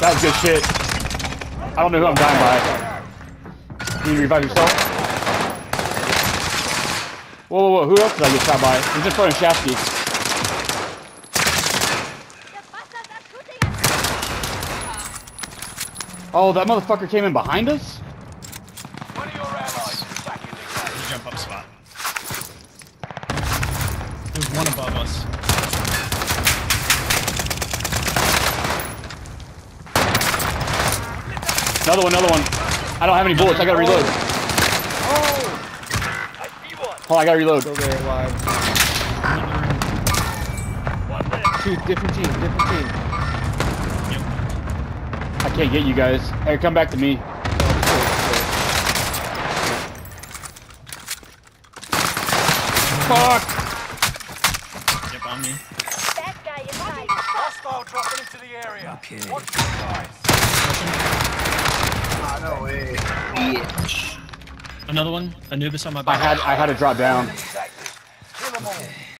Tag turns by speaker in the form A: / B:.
A: That was good shit. I don't know who I'm dying by. Can you revive yourself? Whoa, whoa, whoa. Who else did I get shot by? He's in front of Shafty. Oh, that motherfucker came in behind us?
B: One of your allies is back in the game.
C: Jump up spot. There's one above us.
A: Another one, another one. I don't have any bullets. I gotta reload. Oh!
B: I see one.
A: Hold on, I gotta reload.
D: Go there, wide.
B: One.
D: Two different teams, different teams.
A: I can't get you guys. Hey, come back to me. Fuck!
C: Yep, on me.
E: That guy is mine.
B: Hostile dropping into the area.
F: Okay.
B: Watch your guys.
C: Another one. Anubis on my
A: I
C: back.
A: had I had to drop down.
B: He's